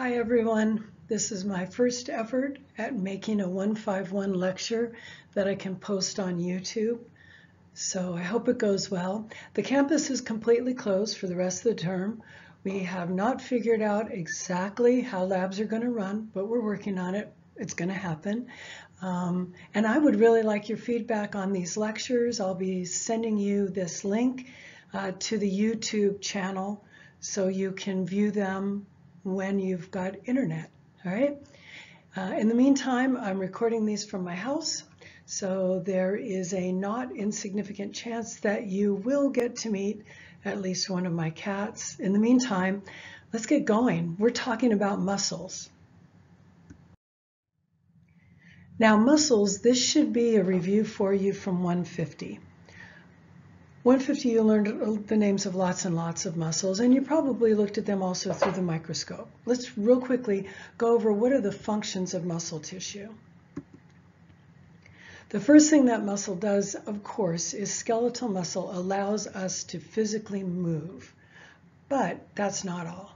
Hi everyone. This is my first effort at making a 151 lecture that I can post on YouTube. So I hope it goes well. The campus is completely closed for the rest of the term. We have not figured out exactly how labs are going to run, but we're working on it. It's going to happen. Um, and I would really like your feedback on these lectures. I'll be sending you this link uh, to the YouTube channel so you can view them when you've got internet, all right? Uh, in the meantime, I'm recording these from my house, so there is a not insignificant chance that you will get to meet at least one of my cats. In the meantime, let's get going. We're talking about muscles. Now muscles, this should be a review for you from 150. 150, you learned the names of lots and lots of muscles, and you probably looked at them also through the microscope. Let's real quickly go over what are the functions of muscle tissue. The first thing that muscle does, of course, is skeletal muscle allows us to physically move, but that's not all.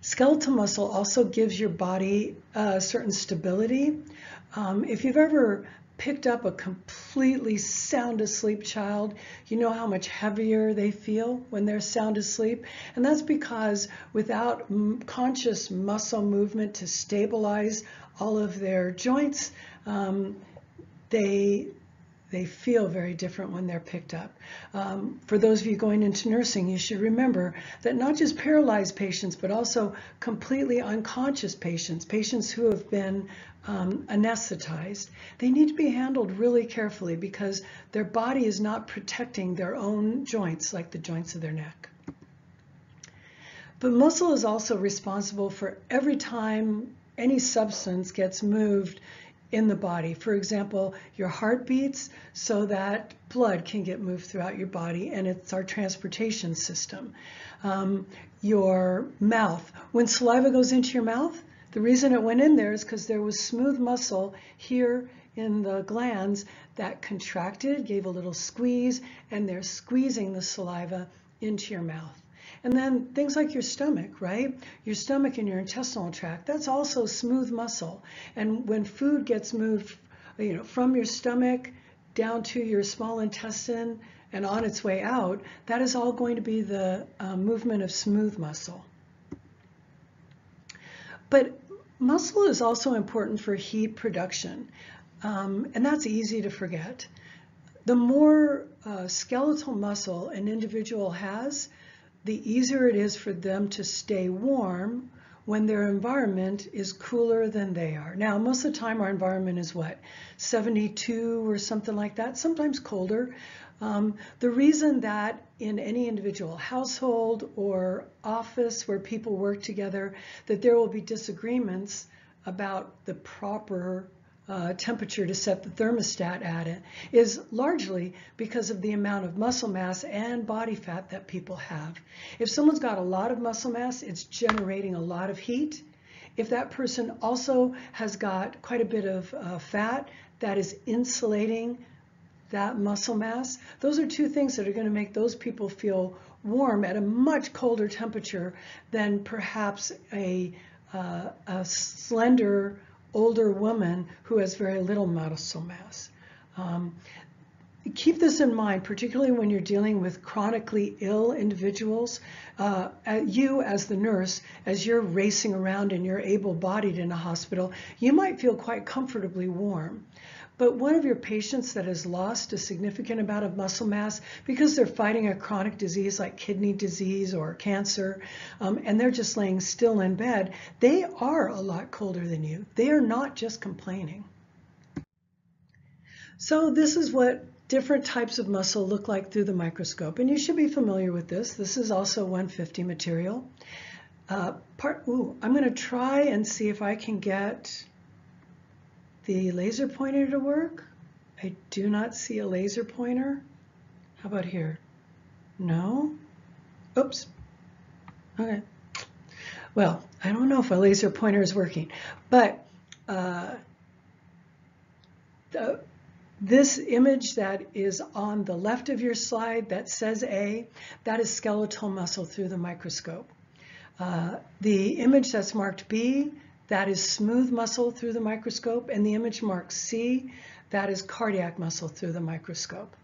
Skeletal muscle also gives your body a certain stability. Um, if you've ever picked up a completely sound asleep child, you know how much heavier they feel when they're sound asleep. And that's because without conscious muscle movement to stabilize all of their joints, um, they they feel very different when they're picked up. Um, for those of you going into nursing, you should remember that not just paralyzed patients, but also completely unconscious patients, patients who have been um, anesthetized, they need to be handled really carefully because their body is not protecting their own joints like the joints of their neck. But muscle is also responsible for every time any substance gets moved in the body. For example, your heart beats so that blood can get moved throughout your body and it's our transportation system. Um, your mouth, when saliva goes into your mouth, the reason it went in there is because there was smooth muscle here in the glands that contracted, gave a little squeeze, and they're squeezing the saliva into your mouth. And then things like your stomach, right? Your stomach and your intestinal tract, that's also smooth muscle. And when food gets moved, you know, from your stomach down to your small intestine and on its way out, that is all going to be the uh, movement of smooth muscle. But muscle is also important for heat production, um, and that's easy to forget. The more uh, skeletal muscle an individual has, the easier it is for them to stay warm when their environment is cooler than they are. Now, most of the time our environment is what, 72 or something like that, sometimes colder. Um, the reason that in any individual household or office where people work together, that there will be disagreements about the proper uh, temperature to set the thermostat at it is largely because of the amount of muscle mass and body fat that people have. If someone's got a lot of muscle mass, it's generating a lot of heat. If that person also has got quite a bit of uh, fat, that is insulating that muscle mass. Those are two things that are going to make those people feel warm at a much colder temperature than perhaps a, uh, a slender older woman who has very little muscle mass. Um, keep this in mind, particularly when you're dealing with chronically ill individuals. Uh, you as the nurse, as you're racing around and you're able-bodied in a hospital, you might feel quite comfortably warm. But one of your patients that has lost a significant amount of muscle mass because they're fighting a chronic disease like kidney disease or cancer, um, and they're just laying still in bed, they are a lot colder than you. They are not just complaining. So this is what different types of muscle look like through the microscope, and you should be familiar with this. This is also 150 material. Uh, part, ooh, I'm going to try and see if I can get the laser pointer to work? I do not see a laser pointer. How about here? No? Oops. Okay. Well, I don't know if a laser pointer is working, but uh, the, this image that is on the left of your slide that says A, that is skeletal muscle through the microscope. Uh, the image that's marked B, that is smooth muscle through the microscope, and the image marked C, that is cardiac muscle through the microscope.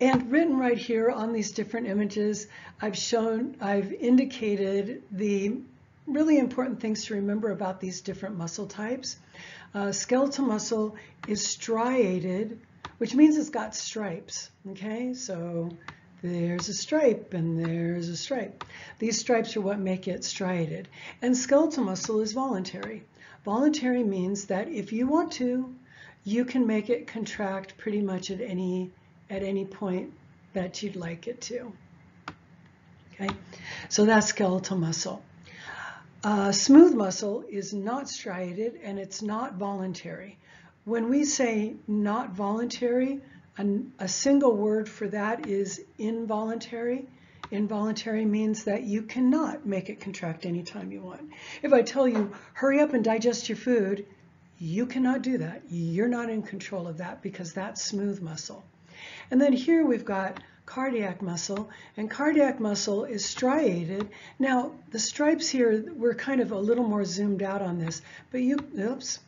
And written right here on these different images, I've shown, I've indicated the really important things to remember about these different muscle types. Uh, skeletal muscle is striated, which means it's got stripes, okay? So there's a stripe and there's a stripe. These stripes are what make it striated. And skeletal muscle is voluntary. Voluntary means that if you want to, you can make it contract pretty much at any, at any point that you'd like it to. Okay, so that's skeletal muscle. Uh, smooth muscle is not striated and it's not voluntary. When we say not voluntary, a single word for that is involuntary. Involuntary means that you cannot make it contract anytime you want. If I tell you, hurry up and digest your food, you cannot do that. You're not in control of that because that's smooth muscle. And then here we've got cardiac muscle, and cardiac muscle is striated. Now, the stripes here, we're kind of a little more zoomed out on this, but you, oops,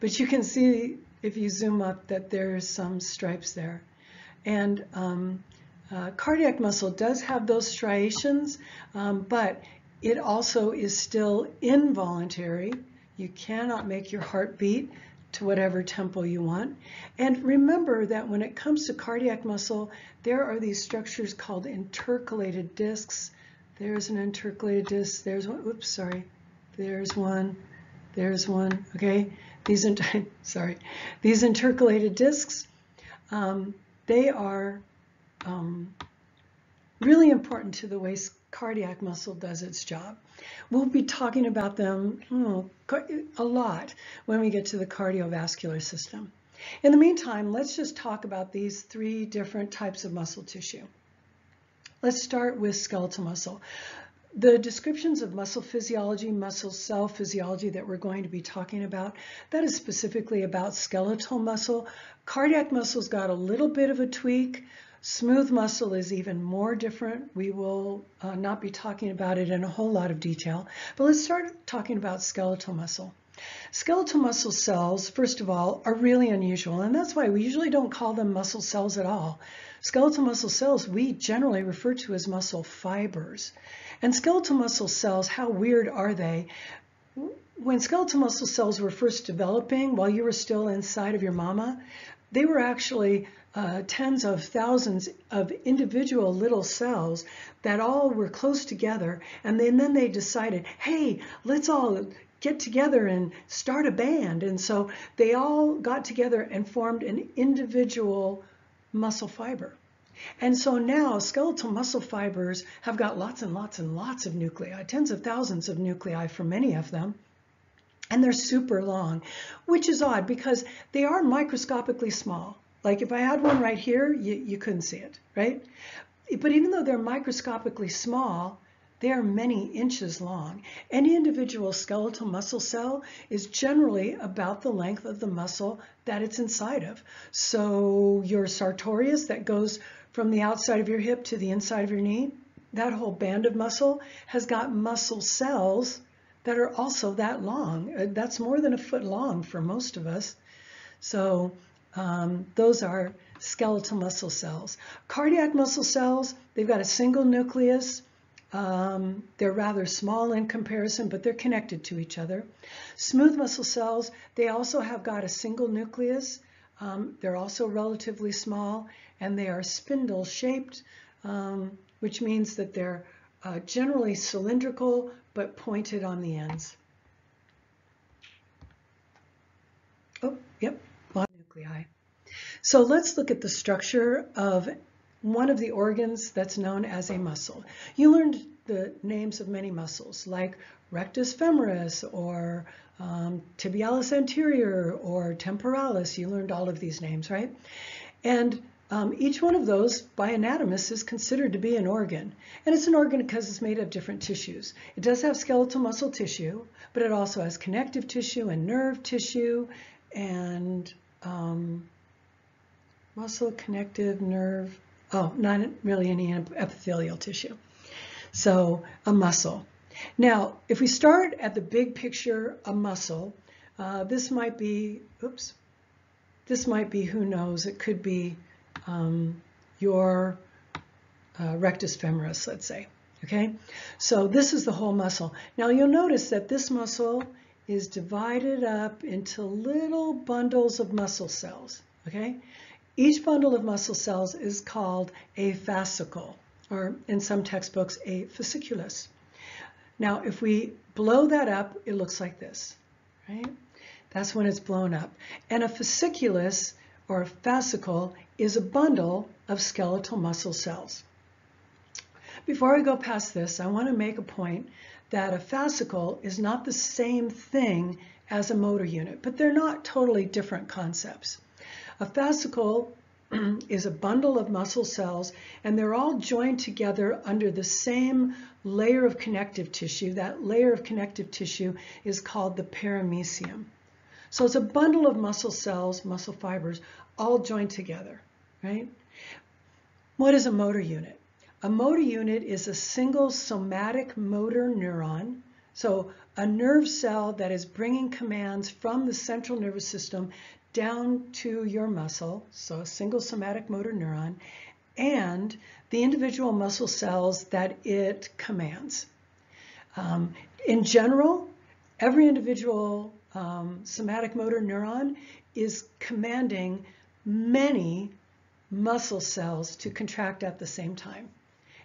but you can see if you zoom up that there's some stripes there. And um, uh, cardiac muscle does have those striations, um, but it also is still involuntary. You cannot make your heart beat to whatever tempo you want. And remember that when it comes to cardiac muscle, there are these structures called intercalated discs. There's an intercalated disc, there's one, oops, sorry, there's one, there's one, okay? These, sorry, these intercalated discs, um, they are um, really important to the way cardiac muscle does its job. We'll be talking about them oh, a lot when we get to the cardiovascular system. In the meantime, let's just talk about these three different types of muscle tissue. Let's start with skeletal muscle. The descriptions of muscle physiology, muscle cell physiology that we're going to be talking about, that is specifically about skeletal muscle. Cardiac muscle's got a little bit of a tweak. Smooth muscle is even more different. We will uh, not be talking about it in a whole lot of detail, but let's start talking about skeletal muscle. Skeletal muscle cells, first of all, are really unusual, and that's why we usually don't call them muscle cells at all. Skeletal muscle cells we generally refer to as muscle fibers. And skeletal muscle cells, how weird are they? When skeletal muscle cells were first developing, while you were still inside of your mama, they were actually uh, tens of thousands of individual little cells that all were close together. And then, then they decided, hey, let's all get together and start a band. And so they all got together and formed an individual muscle fiber. And so now skeletal muscle fibers have got lots and lots and lots of nuclei, tens of thousands of nuclei for many of them. And they're super long, which is odd because they are microscopically small. Like if I had one right here, you, you couldn't see it, right? But even though they're microscopically small, they are many inches long. Any individual skeletal muscle cell is generally about the length of the muscle that it's inside of. So your sartorius that goes from the outside of your hip to the inside of your knee, that whole band of muscle has got muscle cells that are also that long. Uh, that's more than a foot long for most of us. So um, those are skeletal muscle cells. Cardiac muscle cells, they've got a single nucleus. Um, they're rather small in comparison, but they're connected to each other. Smooth muscle cells, they also have got a single nucleus. Um, they're also relatively small, and they are spindle shaped, um, which means that they're uh, generally cylindrical but pointed on the ends. Oh, yep, nuclei. So let's look at the structure of one of the organs that's known as a muscle. You learned the names of many muscles like rectus femoris or um, tibialis anterior or temporalis. You learned all of these names, right? And um, each one of those, by anatomists, is considered to be an organ. And it's an organ because it's made of different tissues. It does have skeletal muscle tissue, but it also has connective tissue and nerve tissue and um, muscle, connective, nerve, oh, not really any epithelial tissue. So a muscle. Now, if we start at the big picture, a muscle, uh, this might be, oops, this might be, who knows, it could be um, your uh, rectus femoris, let's say, okay? So this is the whole muscle. Now you'll notice that this muscle is divided up into little bundles of muscle cells, okay? Each bundle of muscle cells is called a fascicle, or in some textbooks, a fasciculus. Now, if we blow that up, it looks like this, right? That's when it's blown up. And a fasciculus, or a fascicle, is a bundle of skeletal muscle cells. Before I go past this, I want to make a point that a fascicle is not the same thing as a motor unit, but they're not totally different concepts. A fascicle is a bundle of muscle cells and they're all joined together under the same layer of connective tissue. That layer of connective tissue is called the perimysium. So it's a bundle of muscle cells, muscle fibers, all joined together, right? What is a motor unit? A motor unit is a single somatic motor neuron. So a nerve cell that is bringing commands from the central nervous system down to your muscle, so a single somatic motor neuron, and the individual muscle cells that it commands. Um, in general, every individual um, somatic motor neuron is commanding many muscle cells to contract at the same time.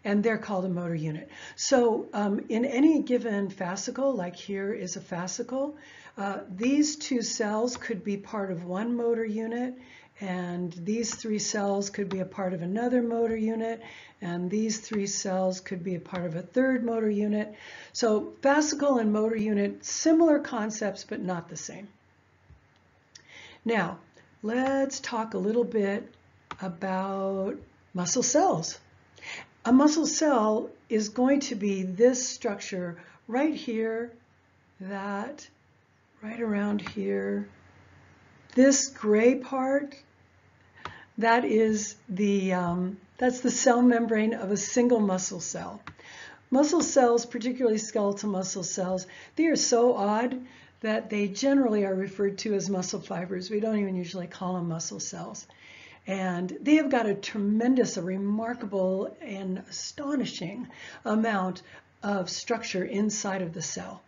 And they're called a motor unit. So um, in any given fascicle, like here is a fascicle, uh, these two cells could be part of one motor unit and these three cells could be a part of another motor unit and these three cells could be a part of a third motor unit. So fascicle and motor unit, similar concepts but not the same. Now, let's talk a little bit about muscle cells. A muscle cell is going to be this structure right here, that right around here. This gray part, that is the, um, that's the cell membrane of a single muscle cell. Muscle cells, particularly skeletal muscle cells, they are so odd that they generally are referred to as muscle fibers. We don't even usually call them muscle cells. And they have got a tremendous, a remarkable and astonishing amount of structure inside of the cell.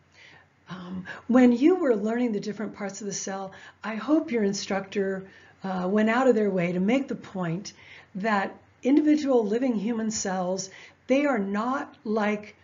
Um, when you were learning the different parts of the cell, I hope your instructor uh, went out of their way to make the point that individual living human cells, they are not like,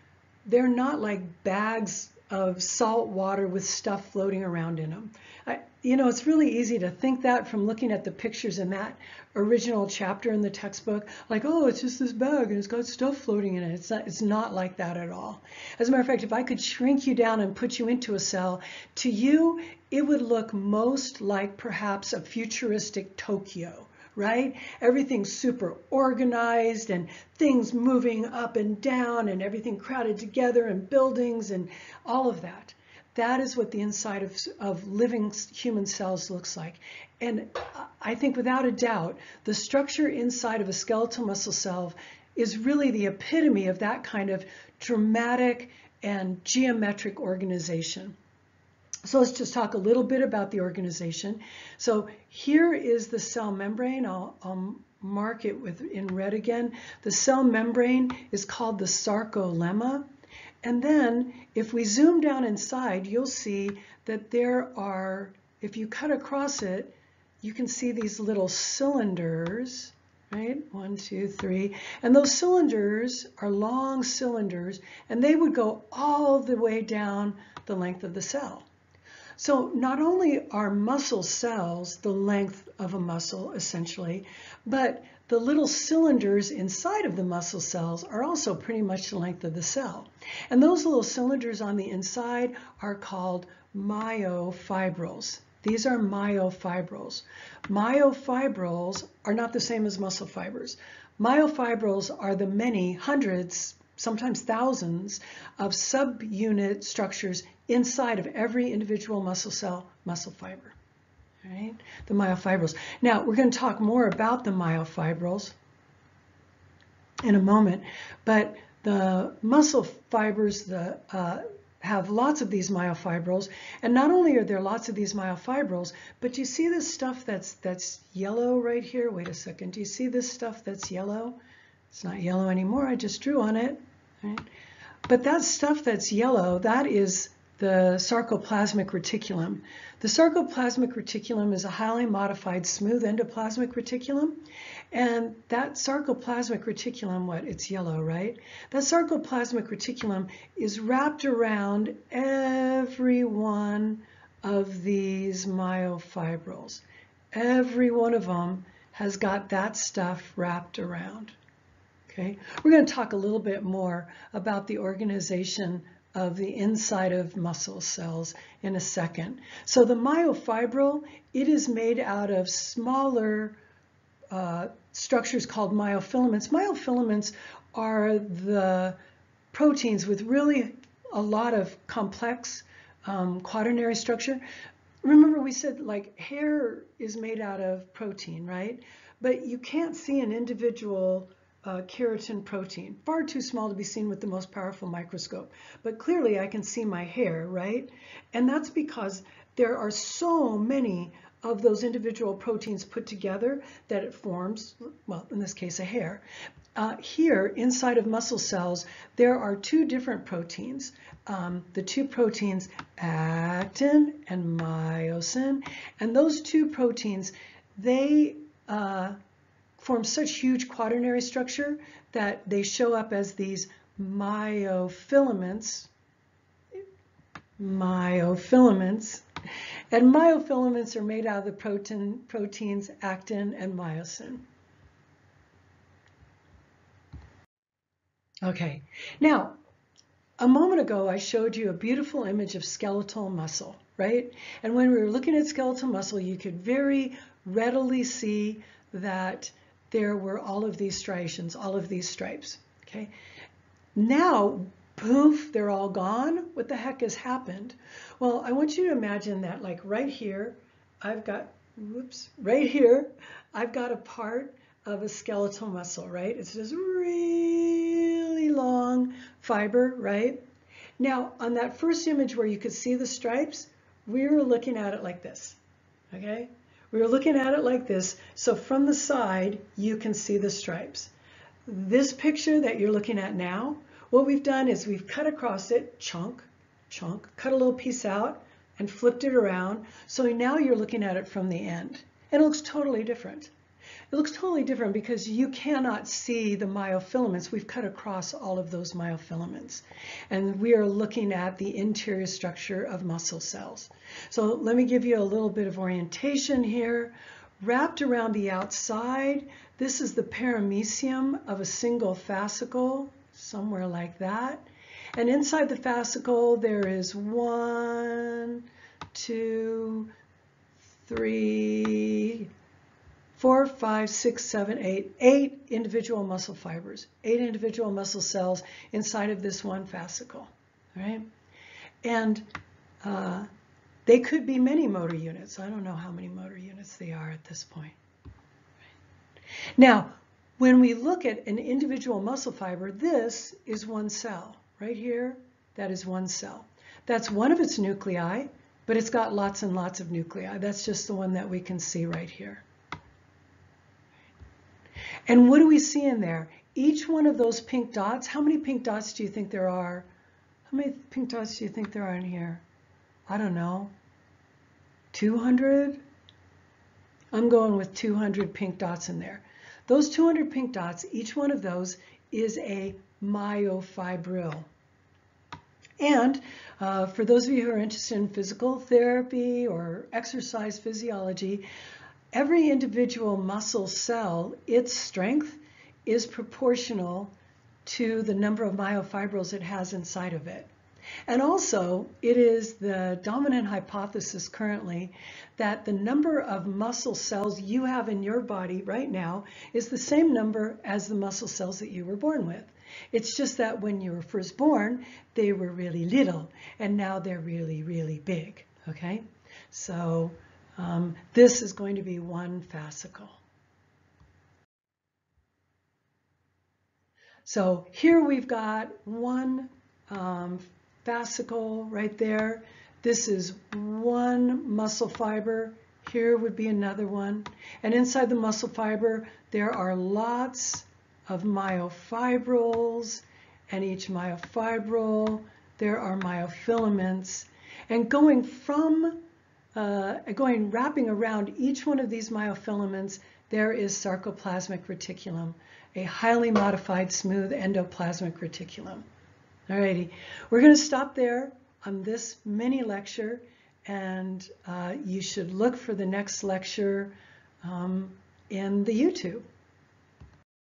they're not like bags of salt water with stuff floating around in them. I, you know, it's really easy to think that from looking at the pictures in that original chapter in the textbook, like, oh, it's just this bag and it's got stuff floating in it. It's not, it's not like that at all. As a matter of fact, if I could shrink you down and put you into a cell, to you, it would look most like perhaps a futuristic Tokyo right? Everything's super organized and things moving up and down and everything crowded together and buildings and all of that. That is what the inside of, of living human cells looks like. And I think without a doubt, the structure inside of a skeletal muscle cell is really the epitome of that kind of dramatic and geometric organization. So let's just talk a little bit about the organization. So here is the cell membrane. I'll, I'll mark it with in red again. The cell membrane is called the sarcolemma. And then if we zoom down inside, you'll see that there are, if you cut across it, you can see these little cylinders, right? One, two, three. And those cylinders are long cylinders, and they would go all the way down the length of the cell. So not only are muscle cells the length of a muscle, essentially, but the little cylinders inside of the muscle cells are also pretty much the length of the cell. And those little cylinders on the inside are called myofibrils. These are myofibrils. Myofibrils are not the same as muscle fibers. Myofibrils are the many hundreds, sometimes thousands, of subunit structures inside of every individual muscle cell muscle fiber right? The myofibrils. Now, we're going to talk more about the myofibrils in a moment, but The muscle fibers the, uh, have lots of these myofibrils, and not only are there lots of these myofibrils, but you see this stuff that's that's yellow right here? Wait a second. Do you see this stuff that's yellow? It's not yellow anymore. I just drew on it. Right? But that stuff that's yellow, that is the sarcoplasmic reticulum. The sarcoplasmic reticulum is a highly modified smooth endoplasmic reticulum. And that sarcoplasmic reticulum, what? It's yellow, right? That sarcoplasmic reticulum is wrapped around every one of these myofibrils. Every one of them has got that stuff wrapped around. Okay, we're going to talk a little bit more about the organization of the inside of muscle cells in a second. So the myofibril, it is made out of smaller uh, structures called myofilaments. Myofilaments are the proteins with really a lot of complex um, quaternary structure. Remember we said like hair is made out of protein, right? But you can't see an individual uh, keratin protein, far too small to be seen with the most powerful microscope. But clearly I can see my hair, right? And that's because there are so many of those individual proteins put together that it forms, well, in this case, a hair. Uh, here, inside of muscle cells, there are two different proteins. Um, the two proteins, actin and myosin, and those two proteins, they uh, form such huge quaternary structure that they show up as these myofilaments, myofilaments, and myofilaments are made out of the protein, proteins actin and myosin. Okay, now a moment ago I showed you a beautiful image of skeletal muscle, right? And when we were looking at skeletal muscle, you could very readily see that there were all of these striations, all of these stripes, okay? Now, poof, they're all gone. What the heck has happened? Well, I want you to imagine that like right here, I've got, whoops, right here, I've got a part of a skeletal muscle, right? It's this really long fiber, right? Now, on that first image where you could see the stripes, we were looking at it like this, okay? We were looking at it like this, so from the side, you can see the stripes. This picture that you're looking at now, what we've done is we've cut across it, chunk, chunk, cut a little piece out, and flipped it around, so now you're looking at it from the end. And it looks totally different. It looks totally different because you cannot see the myofilaments. We've cut across all of those myofilaments. And we are looking at the interior structure of muscle cells. So let me give you a little bit of orientation here. Wrapped around the outside, this is the perimysium of a single fascicle, somewhere like that. And inside the fascicle, there is one, two, three, four, five, six, seven, eight, eight individual muscle fibers, eight individual muscle cells inside of this one fascicle, right? And uh, they could be many motor units. I don't know how many motor units they are at this point. Now, when we look at an individual muscle fiber, this is one cell. Right here, that is one cell. That's one of its nuclei, but it's got lots and lots of nuclei. That's just the one that we can see right here. And what do we see in there? Each one of those pink dots, how many pink dots do you think there are? How many pink dots do you think there are in here? I don't know. 200? I'm going with 200 pink dots in there. Those 200 pink dots, each one of those is a myofibril. And uh, for those of you who are interested in physical therapy or exercise physiology, every individual muscle cell, its strength is proportional to the number of myofibrils it has inside of it. And also, it is the dominant hypothesis currently that the number of muscle cells you have in your body right now is the same number as the muscle cells that you were born with. It's just that when you were first born, they were really little, and now they're really, really big, okay? So um, this is going to be one fascicle. So here we've got one um, fascicle right there. This is one muscle fiber. Here would be another one. And inside the muscle fiber, there are lots of myofibrils, and each myofibril, there are myofilaments. And going from, uh, going, wrapping around each one of these myofilaments, there is sarcoplasmic reticulum, a highly modified smooth endoplasmic reticulum. Alrighty, we're going to stop there on this mini lecture and uh, you should look for the next lecture um, in the YouTube.